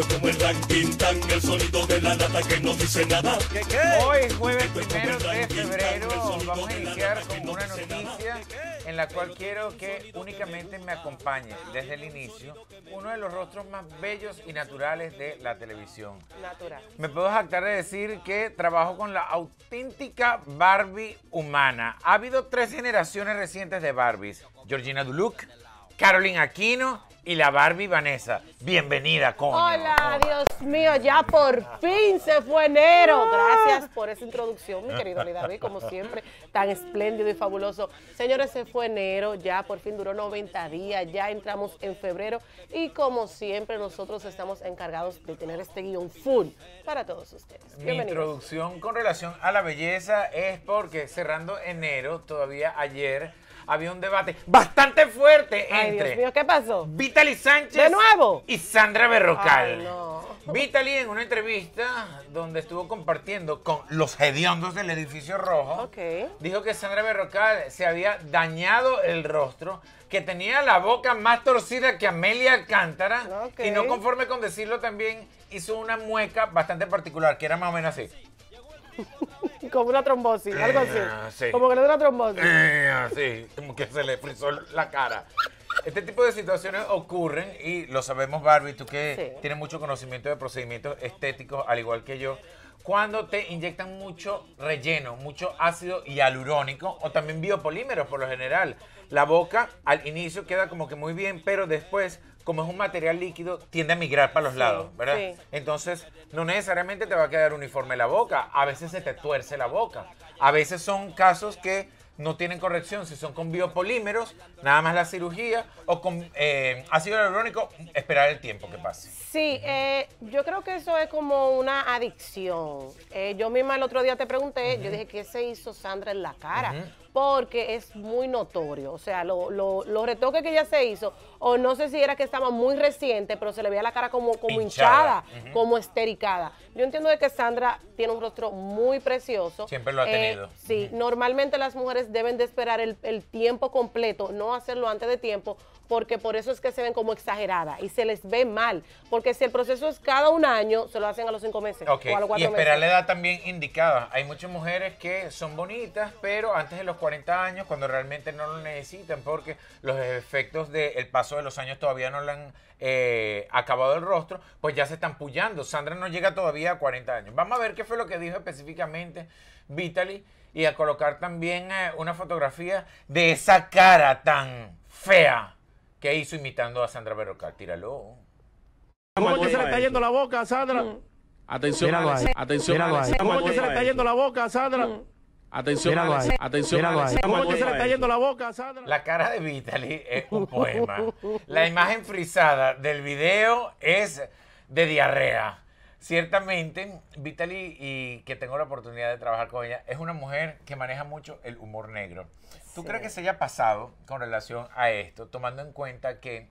Esto es como el ranking tan, el sonido de la lata que no dice nada. Hoy, jueves primero de febrero, vamos a iniciar con una noticia en la cual quiero que únicamente me acompañe desde el inicio uno de los rostros más bellos y naturales de la televisión. Natural. Me puedo jactar de decir que trabajo con la auténtica Barbie humana. Ha habido tres generaciones recientes de Barbies. Georgina Duluc, Caroline Aquino y la Barbie Vanessa. Bienvenida, coño. Hola, Dios mío, ya por fin se fue enero. Gracias por esa introducción, mi querido Ali David, como siempre, tan espléndido y fabuloso. Señores, se fue enero, ya por fin duró 90 días, ya entramos en febrero y como siempre nosotros estamos encargados de tener este guion full para todos ustedes. Mi introducción con relación a la belleza es porque cerrando enero, todavía ayer, había un debate bastante fuerte Ay, entre Dios mío, ¿qué pasó? Vitaly Sánchez ¿De nuevo? y Sandra Berrocal. Ay, no. Vitaly en una entrevista donde estuvo compartiendo con los hediondos del edificio rojo, Ok. dijo que Sandra Berrocal se había dañado el rostro, que tenía la boca más torcida que Amelia Alcántara y no conforme con decirlo también hizo una mueca bastante particular, que era más o menos así. Como una trombosis, algo así. Ah, sí. Como que le da una trombosis. Eh, así, como que se le frizó la cara. Este tipo de situaciones ocurren y lo sabemos, Barbie, tú que Sí. tienes mucho conocimiento de procedimientos estéticos, al igual que yo, cuando te inyectan mucho relleno, mucho ácido hialurónico o también biopolímeros por lo general. La boca al inicio queda como que muy bien, pero después, como es un material líquido, tiende a migrar para los lados, ¿verdad? sí. Entonces, no necesariamente te va a quedar uniforme la boca. A veces se te tuerce la boca. A veces son casos que no tienen corrección. Si son con biopolímeros, nada más la cirugía. O con eh, ácido hialurónico, esperar el tiempo que pase. Sí, eh, yo creo que eso es como una adicción. Eh, yo misma el otro día te pregunté, yo dije, ¿qué se hizo Sandra en la cara? Porque es muy notorio. O sea, lo- lo- los retoques que ella se hizo, o no sé si era que estaba muy reciente, pero se le veía la cara como, como Hinchada. hinchada, como estericada. Yo entiendo de que Sandra tiene un rostro muy precioso. Siempre lo ha Eh, tenido. Sí, normalmente las mujeres deben de esperar el, el tiempo completo, no hacerlo antes de tiempo, porque por eso es que se ven como exageradas y se les ve mal. Porque si el proceso es cada un año, se lo hacen a los cinco meses Ok, o a los y cuatro esperar la edad también indicada. Hay muchas mujeres que son bonitas, pero antes de los 40 años, cuando realmente no lo necesitan, porque los efectos del paso de los años todavía no le han eh, acabado el rostro, pues ya se están pullando. Sandra no llega todavía a 40 años. Vamos a ver qué fue lo que dijo específicamente Vitaly y a colocar también eh, una fotografía de esa cara tan fea que hizo imitando a Sandra Berrocal. Tíralo. ¿Cómo que se le está yendo la boca a Sandra? Atención, Alex. Atención, Alex. ¿Cómo que se le está yendo la boca a Sandra? Atención, Míralo Alex. ahí. Atención, Míralo Alex. ahí. ¿Cómo que se le está yendo la boca Sandra? La cara de Vitaly es un poema. La imagen frisada del video es de diarrea. Ciertamente, Vitaly, y que tengo la oportunidad de trabajar con ella, es una mujer que maneja mucho el humor negro. ¿Tú crees que se haya pasado con relación a esto, tomando en cuenta que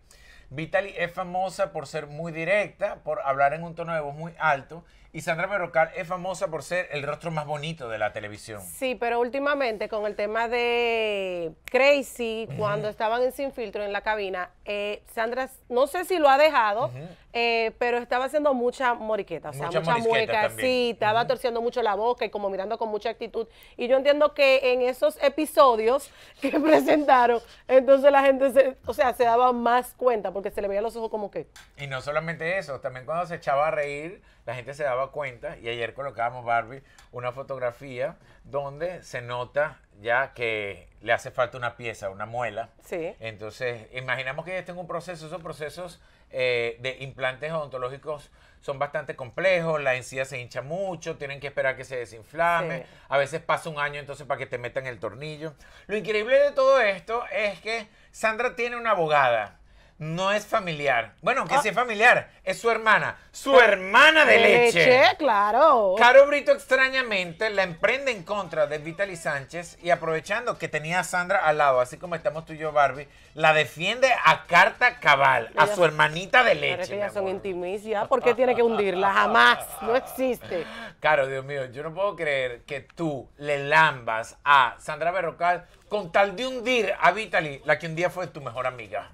Vitaly es famosa por ser muy directa, por hablar en un tono de voz muy alto, y Sandra Berrocal es famosa por ser el rostro más bonito de la televisión? Sí, pero últimamente con el tema de Crazy, cuando estaban en Sin Filtro en la cabina, eh, Sandra, no sé si lo ha dejado, eh, pero estaba haciendo mucha moriqueta, o sea, Mucha mueca, sí, estaba torciendo mucho la boca y como mirando con mucha actitud. Y yo entiendo que en esos episodios que presentaron, entonces la gente, se, o sea, se daba más cuenta porque se le veía los ojos como que... Y no solamente eso, también cuando se echaba a reír, la gente se daba cuenta, y ayer colocábamos Barbie una fotografía donde se nota ya que le hace falta una pieza, una muela. Sí. Entonces, imaginamos que está en un proceso, esos procesos eh, de implantes odontológicos son bastante complejos, la encía se hincha mucho, tienen que esperar que se desinflame, Sí. a veces pasa un año entonces para que te metan el tornillo. Lo increíble de todo esto es que Sandra tiene una abogada. No es familiar. Bueno, que Ah. sí es familiar. Es su hermana. Su hermana de, leche. claro. Caro Brito extrañamente la emprende en contra de Vitaly Sánchez y aprovechando que tenía a Sandra al lado, así como estamos tú y yo, Barbie, la defiende a carta cabal, a su hermanita de Pero leche. ellas son. ¿Por qué tiene que hundirla? Jamás. No existe. Caro, Dios mío, yo no puedo creer que tú le lambas a Sandra Berrocal con tal de hundir a Vitaly, la que un día fue tu mejor amiga.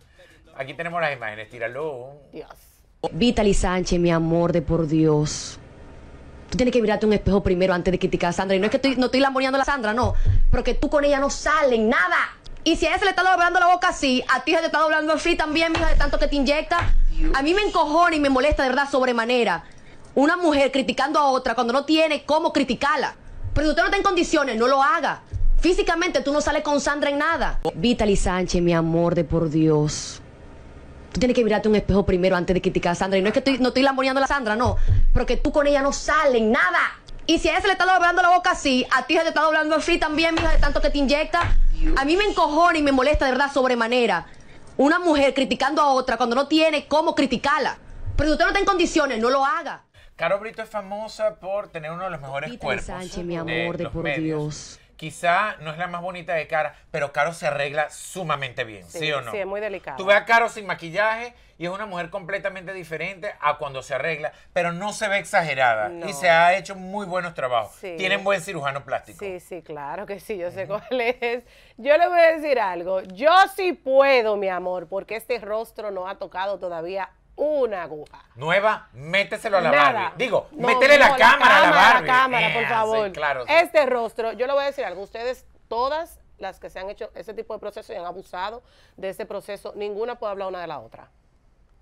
Aquí tenemos las imágenes, tíralo. Dios. Vitaly Sánchez, mi amor de por Dios. Tú tienes que mirarte un espejo primero antes de criticar a Sandra. Y no es que estoy, no estoy lamboneando a la Sandra, no. Pero que tú con ella no sales, nada. Y si a ella se le está doblando la boca así, a ti se te está doblando el free también, mija, de tanto que te inyecta. A mí me encojona y me molesta de verdad sobremanera. Una mujer criticando a otra cuando no tiene cómo criticarla. Pero si usted no está en condiciones, no lo haga. Físicamente tú no sales con Sandra en nada. Vitaly Sánchez, mi amor de por Dios. Tú tienes que mirarte un espejo primero antes de criticar a Sandra. Y no es que estoy, no estoy lamboneando a la Sandra, no. Pero que tú con ella no sales, nada. Y si a ella se le está doblando la boca así, a ti se te está doblando free también, mija, de tanto que te inyecta. A mí me encojona y me molesta de verdad sobremanera. Una mujer criticando a otra cuando no tiene cómo criticarla. Pero si usted no está en condiciones, no lo haga. Caro Brito es famosa por tener uno de los mejores cuerpos. Sánchez, mi amor, de los por medios. Dios. Quizá no es la más bonita de cara, pero Caro se arregla sumamente bien, ¿sí, Sí, o no? sí, es muy delicada. Tú ves a Caro sin maquillaje y es una mujer completamente diferente a cuando se arregla, pero no se ve exagerada No. y se ha hecho muy buenos trabajos. Sí. Tienen buen cirujano plástico. Sí, sí, claro que sí, yo sé cuál es. Yo le voy a decir algo. Yo sí puedo, mi amor, porque este rostro no ha tocado todavía una aguja. Nueva, méteselo a la Nada. Barbie. Digo, No, métele la cámara a la Barbie. La cámara, por Eh, favor. sí, claro. sí. Este rostro, yo le voy a decir algo. Ustedes, todas las que se han hecho ese tipo de proceso y han abusado de ese proceso, ninguna puede hablar una de la otra.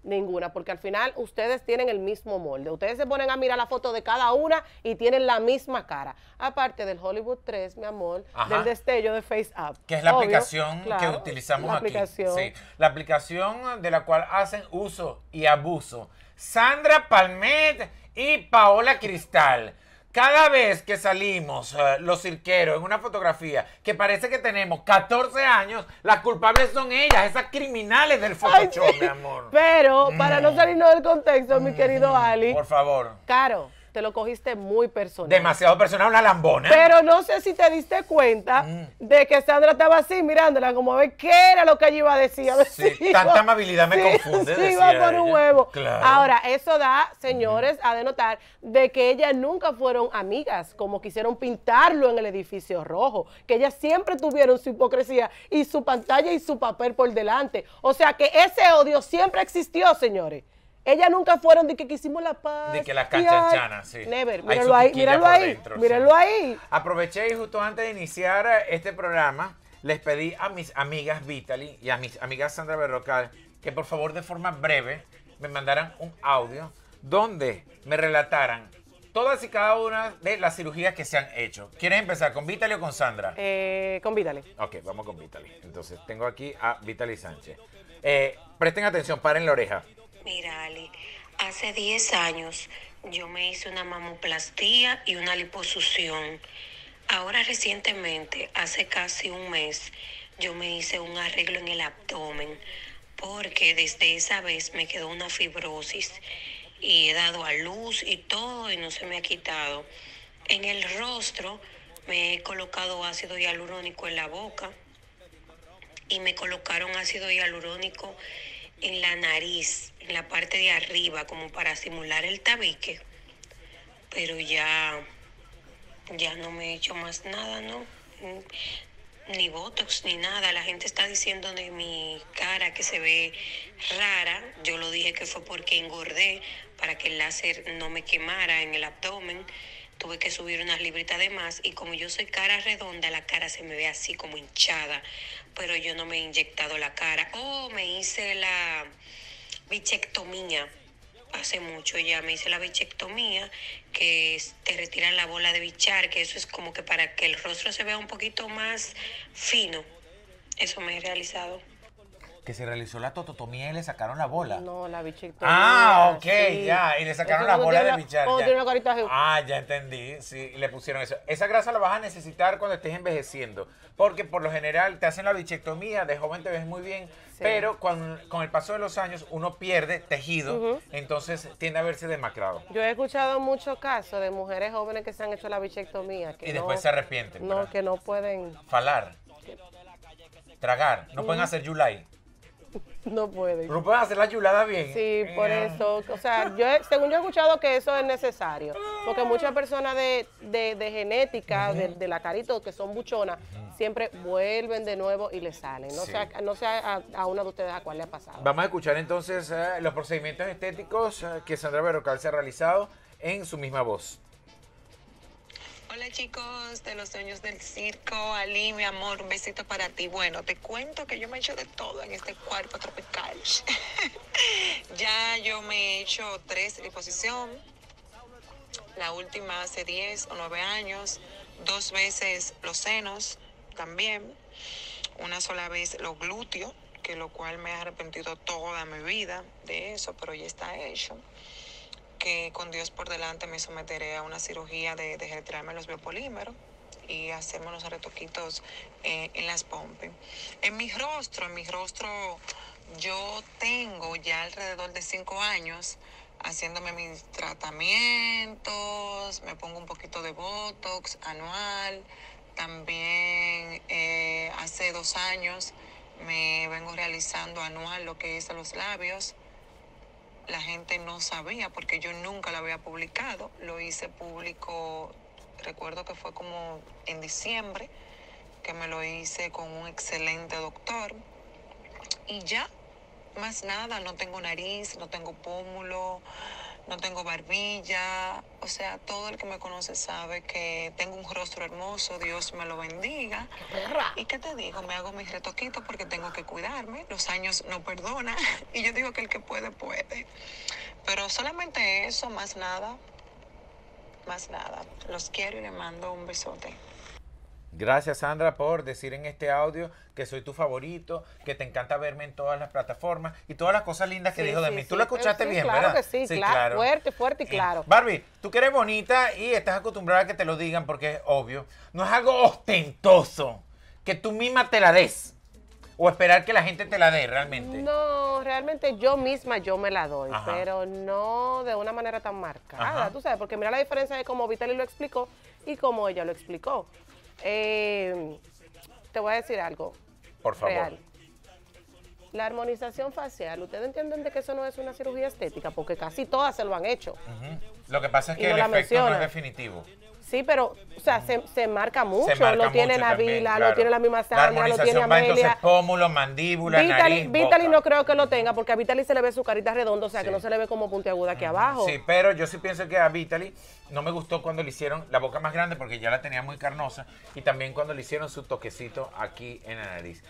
Ninguna, porque al final ustedes tienen el mismo molde. Ustedes se ponen a mirar la foto de cada una y tienen la misma cara. Aparte del Hollywood 3, mi amor, Ajá. del destello de Face Up. Que es la Obvio, aplicación que utilizamos la aquí. aplicación. Sí, la aplicación de la cual hacen uso y abuso Sandra Palmet y Paola Cristal. Cada vez que salimos eh, los cirqueros en una fotografía que parece que tenemos 14 años, las culpables son ellas, esas criminales del Ay, Photoshop, sí. mi amor. Pero, para no salirnos del contexto, mi querido Ali, Por favor. Caro, te lo cogiste muy personal. Demasiado personal, una lambona. Pero no sé si te diste cuenta Mm. de que Sandra estaba así mirándola, como a ver qué era lo que ella iba a decir. A ver Sí, si tanta iba- amabilidad me confunde, Sí, decía iba por un ella. huevo. Claro. Ahora, eso da, señores, a denotar de que ellas nunca fueron amigas, como quisieron pintarlo en el edificio rojo, que ellas siempre tuvieron su hipocresía y su pantalla y su papel por delante. O sea que ese odio siempre existió, señores. Ellas nunca fueron de que quisimos la paz. De que la y canchachana, ay, sí. Never, míralo ahí, míralo ahí, dentro, sí. míralo ahí. Aproveché y justo antes de iniciar este programa, les pedí a mis amigas Vitaly y a mis amigas Sandra Berrocal que por favor de forma breve me mandaran un audio donde me relataran todas y cada una de las cirugías que se han hecho. ¿Quieres empezar con Vitaly o con Sandra? Eh, convídale. Ok, vamos con Vitaly. Entonces, tengo aquí a Vitaly Sánchez. Eh, presten atención, paren la oreja. Hace 10 años yo me hice una mamoplastía y una liposucción. Ahora recientemente, hace casi un mes, yo me hice un arreglo en el abdomen porque desde esa vez me quedó una fibrosis y he dado a luz y todo y no se me ha quitado. En el rostro me he colocado ácido hialurónico en la boca y me colocaron ácido hialurónico en la nariz, en la parte de arriba, como para simular el tabique. Pero ya, ya no me he hecho más nada, ¿no? Ni botox ni nada. La gente está diciendo de mi cara que se ve rara. Yo lo dije que fue porque engordé para que el láser no me quemara en el abdomen. Tuve que subir unas libritas de más y como yo soy cara redonda, la cara se me ve así como hinchada, pero yo no me he inyectado la cara. Oh, me hice la bichectomía. Hace mucho ya me hice la bichectomía, que te retiran la bola de bichar, que eso es como que para que el rostro se vea un poquito más fino. Eso me he realizado. Que se realizó la tototomía y le sacaron la bola. No, la bichectomía. Ah, ok, sí. ya. Y le sacaron la bola de una- bichar. cuando ya. tiene una carita así. Ah, ya entendí. Sí, y le pusieron eso. Esa grasa la vas a necesitar cuando estés envejeciendo. Porque por lo general te hacen la bichectomía, de joven te ves muy bien. Pero con, con el paso de los años uno pierde tejido, entonces tiende a verse demacrado. Yo he escuchado muchos casos de mujeres jóvenes que se han hecho la bichectomía. Que Y no- después se arrepienten. No, ¿verdad? que no pueden, Falar. Tragar. No pueden hacer yulai. no pueden. No pueden hacer la yulada bien. Sí, por Eh, eso, o sea, yo, según yo he escuchado que eso es necesario, porque muchas personas de, de, de genética, de, de la carito, que son buchonas, siempre vuelven de nuevo y le salen. No Sí. sé, a- no sé a, a una de ustedes a cuál le ha pasado. Vamos a escuchar entonces eh, los procedimientos estéticos eh, que Sandra Berrocal se ha realizado en su misma voz. Hola chicos de los sueños del circo, Ali, mi amor, un besito para ti. Bueno, te cuento que yo me he hecho de todo en este cuerpo tropical. ya yo me he hecho tres liposucción, la última hace 10 o 9 años, dos veces los senos también, una sola vez los glúteos, que lo cual me he arrepentido toda mi vida de eso, pero ya está hecho que con Dios por delante me someteré a una cirugía de, de retirarme los biopolímeros y hacerme unos retoquitos eh, en las pompis. En mi rostro, en mi rostro, yo tengo ya alrededor de cinco años haciéndome mis tratamientos, me pongo un poquito de Botox anual, también eh, hace dos años me vengo realizando anual lo que es a los labios la gente no sabía porque yo nunca lo había publicado. Lo hice público, recuerdo que fue como en diciembre, que me lo hice con un excelente doctor. Y ya, más nada, no tengo nariz, no tengo pómulo, no tengo barbilla. O sea, todo el que me conoce sabe que tengo un rostro hermoso, Dios me lo bendiga. ¿Y qué te digo? Me hago mis retoquitos porque tengo que cuidarme. Los años no perdonan. Y yo digo que el que puede, puede. Pero solamente eso, más nada. Más nada. Los quiero y les mando un besote. Gracias Sandra por decir en este audio que soy tu favorito, que te encanta verme en todas las plataformas y todas las cosas lindas que Sí, dijo de sí, mí. Tú sí. lo escuchaste bien, claro ¿verdad? que sí, claro, fuerte, fuerte y Eh, claro. Barbie, tú que eres bonita y estás acostumbrada a que te lo digan porque es obvio. No es algo ostentoso que tú misma te la des o esperar que la gente te la dé realmente. No, realmente yo misma yo me la doy, Ajá. pero no de una manera tan marcada, Ajá. tú sabes, porque mira la diferencia de cómo Vitaly lo explicó y cómo ella lo explicó. Eh, te voy a decir algo Por favor. real. La armonización facial, ¿ustedes entienden de que eso no es una cirugía estética? Porque casi todas se lo han hecho. Lo que pasa es que no el efecto no es definitivo. Sí, pero, o sea, se, se marca mucho. marca lo tiene mucho también, Navila, claro. lo tiene la misma Sandra, lo tiene va entonces Amelia. pómulo, mandíbula, Vitali, nariz, Vitali boca. no creo que lo tenga, porque a Vitali se le ve su carita redonda, o sea, Sí. que no se le ve como puntiaguda aquí abajo. Sí, pero yo sí pienso que a Vitaly no me gustó cuando le hicieron la boca más grande porque ya la tenía muy carnosa y también cuando le hicieron su toquecito aquí en la nariz.